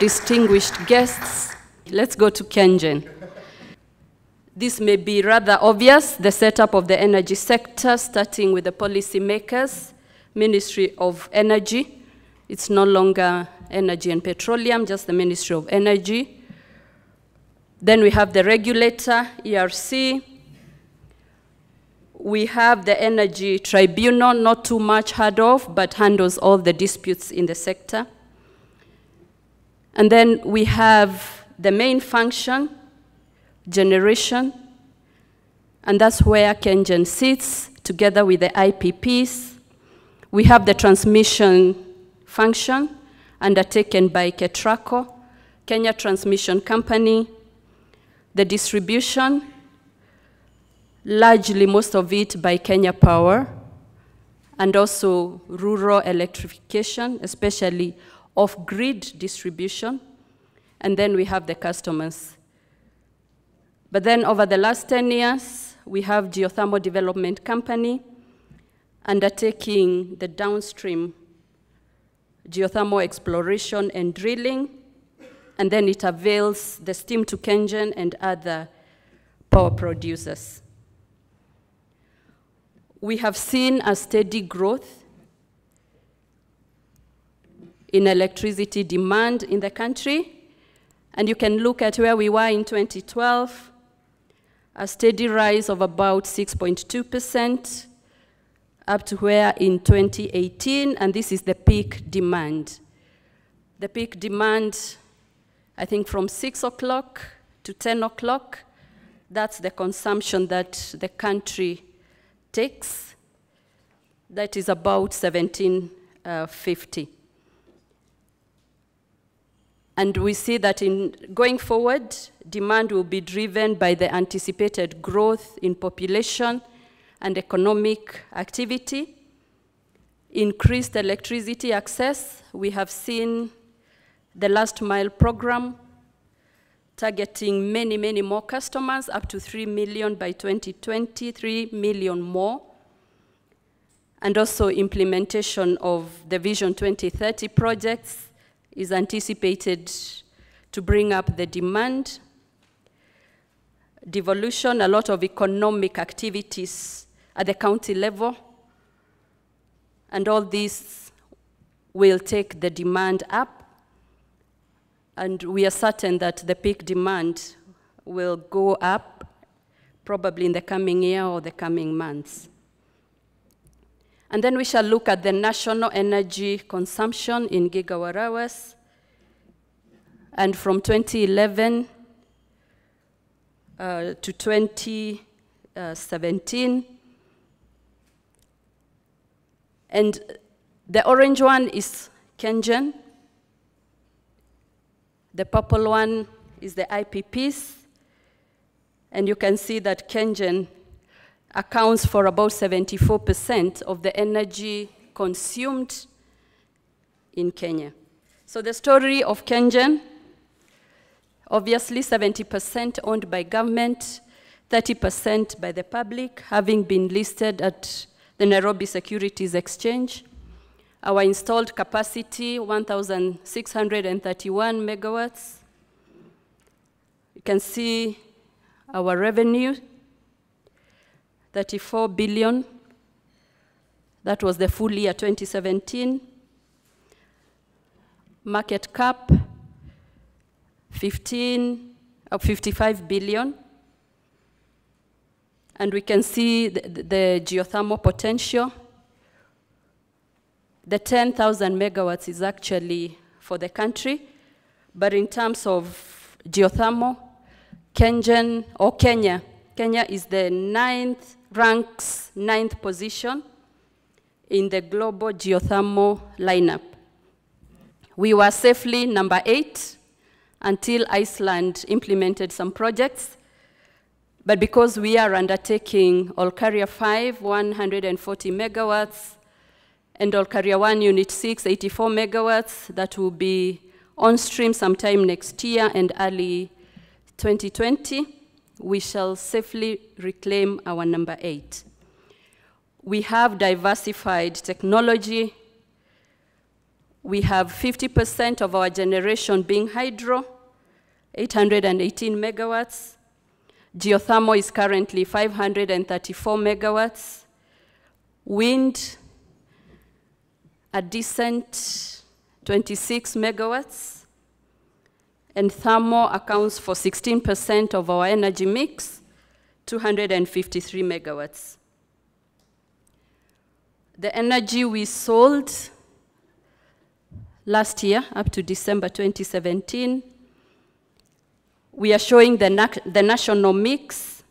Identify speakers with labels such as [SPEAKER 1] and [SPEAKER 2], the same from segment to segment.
[SPEAKER 1] distinguished guests. Let's go to KenGen. This may be rather obvious, the setup of the energy sector, starting with the policymakers, Ministry of Energy. It's no longer Energy and Petroleum, just the Ministry of Energy. Then we have the regulator, ERC. We have the Energy Tribunal, not too much heard of, but handles all the disputes in the sector. And then we have the main function, generation, and that's where KenGen sits together with the IPPs. We have the transmission function undertaken by KETRACO, Kenya Transmission Company, the distribution, largely most of it by Kenya Power, and also rural electrification, especially off-grid distribution, and then we have the customers. But then over the last 10 years, we have Geothermal Development Company undertaking the downstream geothermal exploration and drilling, and then it avails the steam to KenGen and other power producers. We have seen a steady growth in electricity demand in the country, and you can look at where we were in 2012, a steady rise of about 6.2%, up to where in 2018, and this is the peak demand. The peak demand, I think from 6 o'clock to 10 o'clock, that's the consumption that the country takes. That is about 1750. Uh, And we see that in going forward, demand will be driven by the anticipated growth in population and economic activity. Increased electricity access. We have seen the last mile program targeting many, many more customers, up to 3 million by 2020, 3 million more. And also implementation of the Vision 2030 projects is anticipated to bring up the demand. Devolution, a lot of economic activities at the county level. And all this will take the demand up. And we are certain that the peak demand will go up probably in the coming year or the coming months. And then we shall look at the national energy consumption in gigawatt hours. And from 2011 uh, to 2017, and the orange one is KenGen. The purple one is the IPPs. And you can see that KenGen accounts for about 74% of the energy consumed in Kenya. So the story of KenGen, obviously 70% owned by government, 30% by the public, having been listed at the Nairobi Securities Exchange. Our installed capacity, 1,631 megawatts. You can see our revenue, 34 billion. That was the full year 2017. Market cap, 15, uh, 55 billion. And we can see the, the geothermal potential. The 10,000 megawatts is actually for the country, but in terms of geothermal, KenGen or Kenya, Kenya is the ninth, ranks ninth position in the global geothermal lineup. We were safely number eight until Iceland implemented some projects but because we are undertaking Olkaria 5, 140 megawatts, and Olkaria 1, Unit 6, 84 megawatts, that will be on stream sometime next year and early 2020, we shall safely reclaim our number 8. We have diversified technology. We have 50% of our generation being hydro, 818 megawatts. Geothermal is currently 534 megawatts. Wind, a decent 26 megawatts. And thermal accounts for 16% of our energy mix, 253 megawatts. The energy we sold last year, up to December 2017, we are showing the, na the national mix.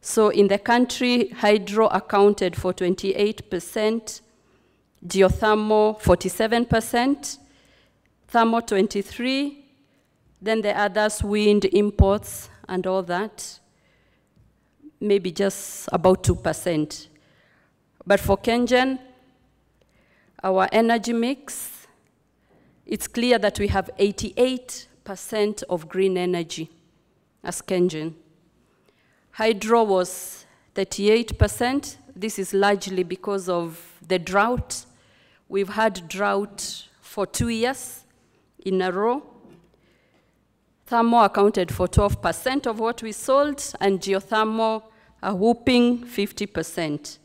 [SPEAKER 1] So in the country, hydro accounted for 28%, geothermal 47%, thermal 23, then the others, wind, imports, and all that, maybe just about 2%. But for KenGen, our energy mix, it's clear that we have 88% of green energy as KenGen. Hydro was 38%. This is largely because of the drought. We've had drought for two years in a row. Thermal accounted for 12% of what we sold, and geothermal a whooping 50%.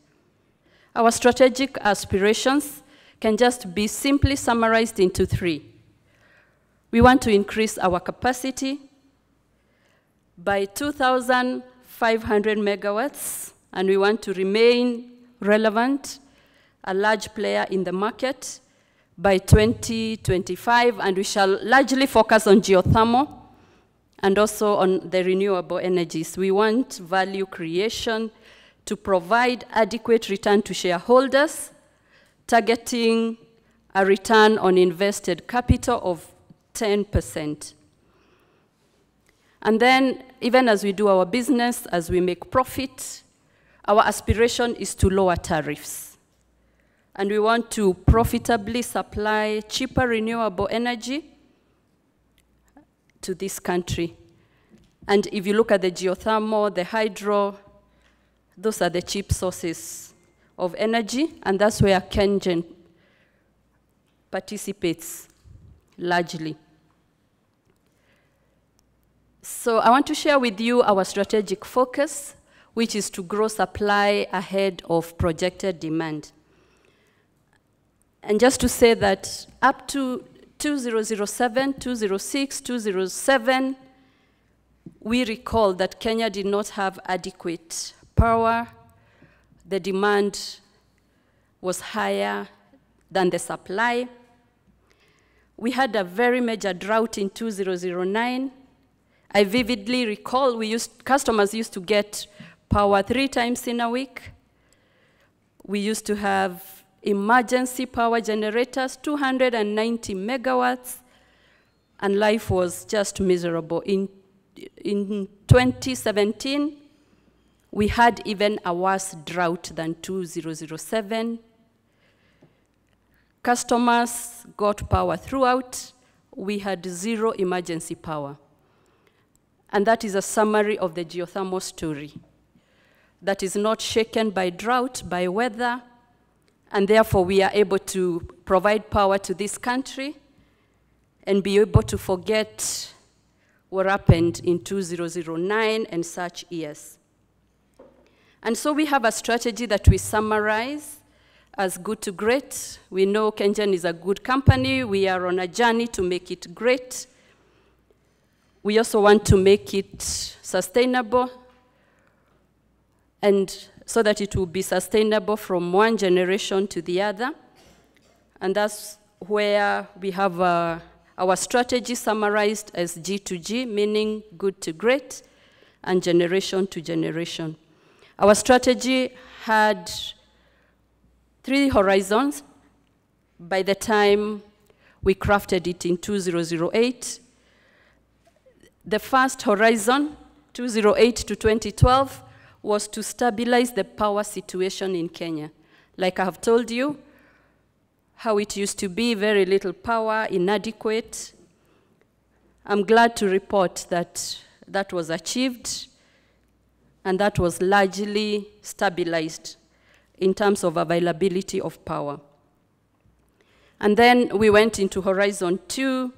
[SPEAKER 1] Our strategic aspirations can just be simply summarized into three. We want to increase our capacity by 2,500 megawatts, and we want to remain relevant, a large player in the market by 2025, and we shall largely focus on geothermal and also on the renewable energies. We want value creation to provide adequate return to shareholders, targeting a return on invested capital of 10%. And then, even as we do our business, as we make profit, our aspiration is to lower tariffs. And we want to profitably supply cheaper renewable energy to this country. And if you look at the geothermal, the hydro, those are the cheap sources of energy, and that's where KenGen participates largely. So I want to share with you our strategic focus, which is to grow supply ahead of projected demand. And just to say that up to 2007, 2006, 2007, we recall that Kenya did not have adequate power. The demand was higher than the supply. We had a very major drought in 2009. I vividly recall we used, customers used to get power three times in a week. We used to have emergency power generators, 290 megawatts, and life was just miserable. In, in 2017, we had even a worse drought than 2007. Customers got power throughout. We had zero emergency power. And that is a summary of the geothermal story. That is not shaken by drought, by weather, and therefore, we are able to provide power to this country and be able to forget what happened in 2009 and such years. And so we have a strategy that we summarize as good to great. We know KenGen is a good company. We are on a journey to make it great. We also want to make it sustainable and so that it will be sustainable from one generation to the other. And that's where we have uh, our strategy summarized as G2G, meaning good to great, and generation to generation. Our strategy had three horizons by the time we crafted it in 2008. The first horizon, 2008 to 2012, was to stabilize the power situation in Kenya. Like I have told you, how it used to be very little power, inadequate. I'm glad to report that that was achieved and that was largely stabilized in terms of availability of power. And then we went into Horizon 2.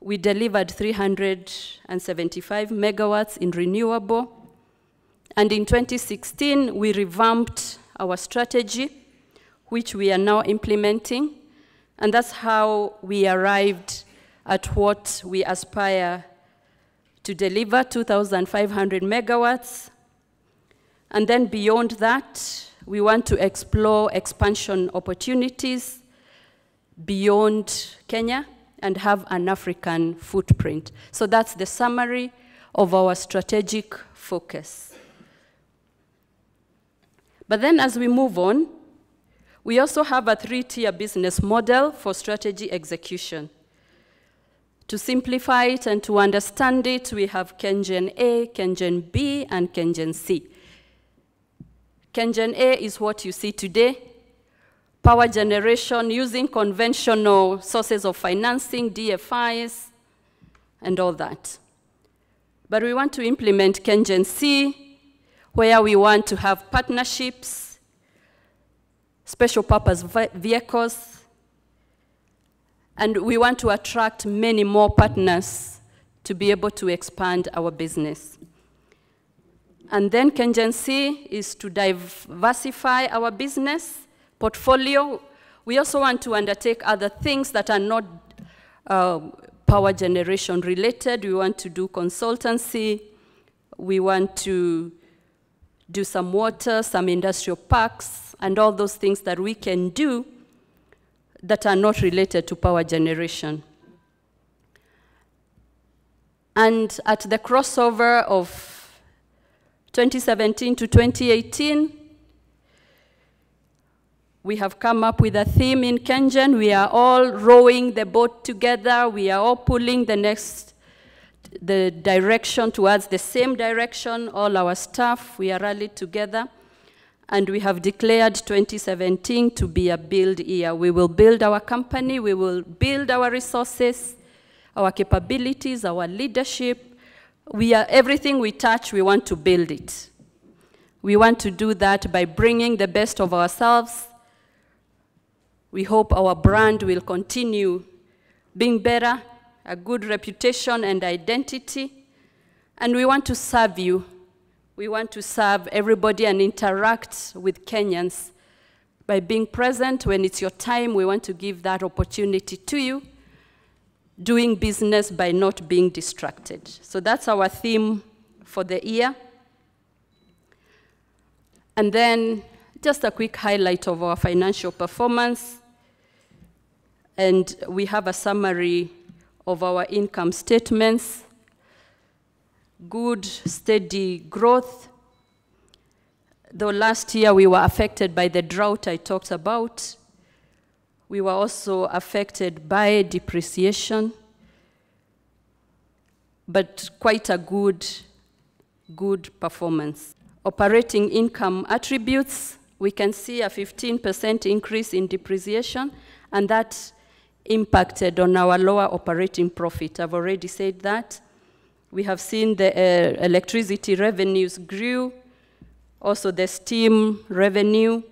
[SPEAKER 1] We delivered 375 megawatts in renewable. And in 2016, we revamped our strategy, which we are now implementing. And that's how we arrived at what we aspire to deliver 2,500 megawatts. And then beyond that, we want to explore expansion opportunities beyond Kenya and have an African footprint. So that's the summary of our strategic focus. But then as we move on, we also have a three-tier business model for strategy execution. To simplify it and to understand it, we have KenGen A, KenGen B, and KenGen C. KenGen A is what you see today, power generation using conventional sources of financing, DFIs, and all that. But we want to implement KenGen C, where we want to have partnerships, special purpose vehicles, and we want to attract many more partners to be able to expand our business. And then KenGen C is to diversify our business portfolio. We also want to undertake other things that are not uh, power generation related. We want to do consultancy. We want to do some water, some industrial parks, and all those things that we can do that are not related to power generation. And at the crossover of 2017 to 2018, we have come up with a theme in KenGen. We are all rowing the boat together. We are all pulling the next, the direction towards the same direction. All our staff, we are rallied together and we have declared 2017 to be a build year. We will build our company, we will build our resources, our capabilities, our leadership. We are, everything we touch, we want to build it. We want to do that by bringing the best of ourselves. We hope our brand will continue being better, a good reputation and identity. And we want to serve you we want to serve everybody and interact with Kenyans by being present when it's your time. We want to give that opportunity to you, doing business by not being distracted. So that's our theme for the year. And then just a quick highlight of our financial performance. And we have a summary of our income statements good, steady growth. Though last year we were affected by the drought I talked about, we were also affected by depreciation, but quite a good, good performance. Operating income attributes, we can see a 15% increase in depreciation, and that impacted on our lower operating profit. I've already said that. We have seen the uh, electricity revenues grew, also the steam revenue,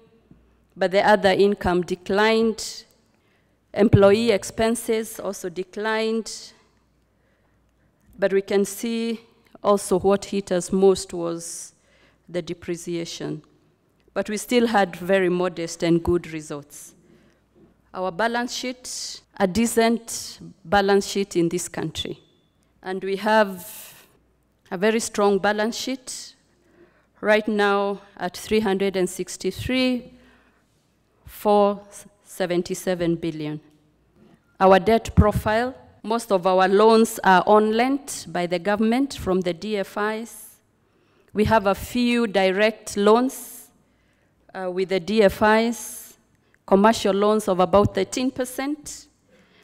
[SPEAKER 1] but the other income declined. Employee expenses also declined. But we can see also what hit us most was the depreciation. But we still had very modest and good results. Our balance sheet, a decent balance sheet in this country. And we have a very strong balance sheet right now at 363, 477 billion. Our debt profile, most of our loans are on lent by the government from the DFIs. We have a few direct loans uh, with the DFIs, commercial loans of about 13 percent,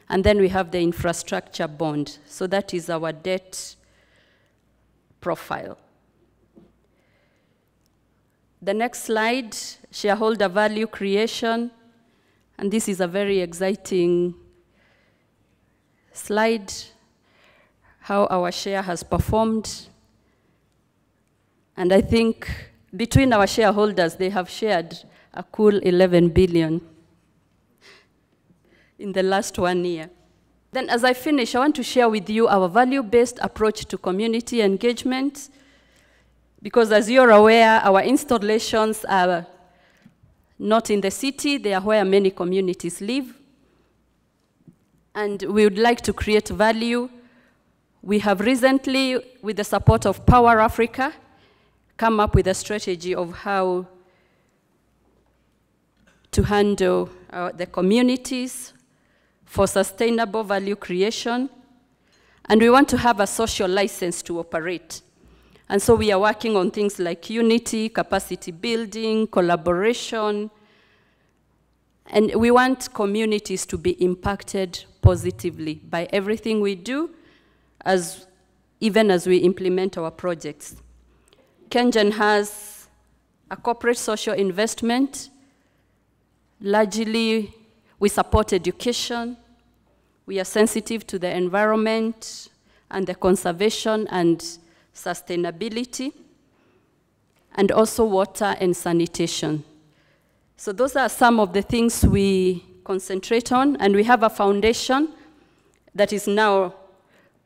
[SPEAKER 1] and then we have the infrastructure bond. So that is our debt profile. The next slide, shareholder value creation. And this is a very exciting slide, how our share has performed. And I think between our shareholders, they have shared a cool 11 billion. In the last one year. Then, as I finish, I want to share with you our value based approach to community engagement. Because, as you're aware, our installations are not in the city, they are where many communities live. And we would like to create value. We have recently, with the support of Power Africa, come up with a strategy of how to handle uh, the communities for sustainable value creation. And we want to have a social license to operate. And so we are working on things like unity, capacity building, collaboration. And we want communities to be impacted positively by everything we do, as, even as we implement our projects. KenGen has a corporate social investment. Largely, we support education. We are sensitive to the environment and the conservation and sustainability, and also water and sanitation. So those are some of the things we concentrate on, and we have a foundation that is now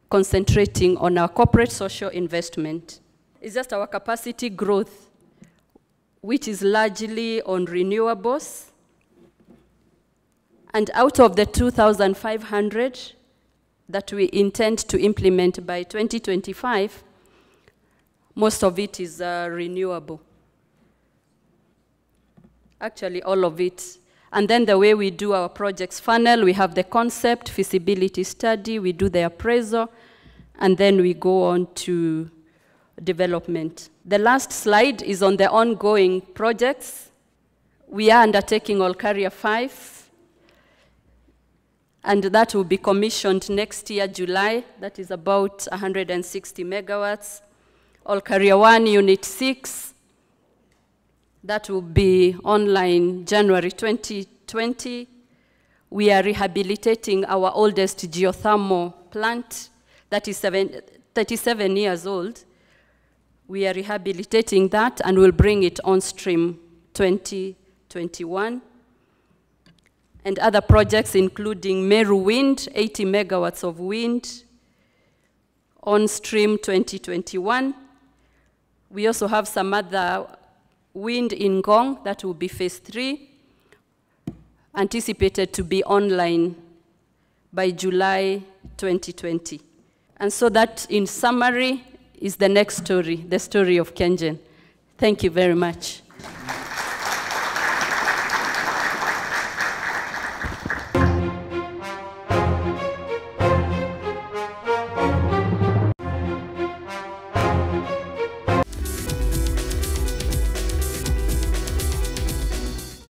[SPEAKER 1] concentrating on our corporate social investment. It's just our capacity growth, which is largely on renewables. And out of the 2,500 that we intend to implement by 2025, most of it is uh, renewable. Actually, all of it. And then the way we do our projects funnel, we have the concept, feasibility study, we do the appraisal, and then we go on to development. The last slide is on the ongoing projects. We are undertaking Olkaria 5, and that will be commissioned next year, July. That is about 160 megawatts. Olkaria 1, Unit 6. That will be online January 2020. We are rehabilitating our oldest geothermal plant that is seven, 37 years old. We are rehabilitating that and we'll bring it on stream 2021. And other projects including Meru Wind, 80 megawatts of wind, on stream 2021. We also have some other wind in Ngong that will be phase three, anticipated to be online by July 2020. And so that, in summary, is the next story, the story of KenGen. Thank you very much.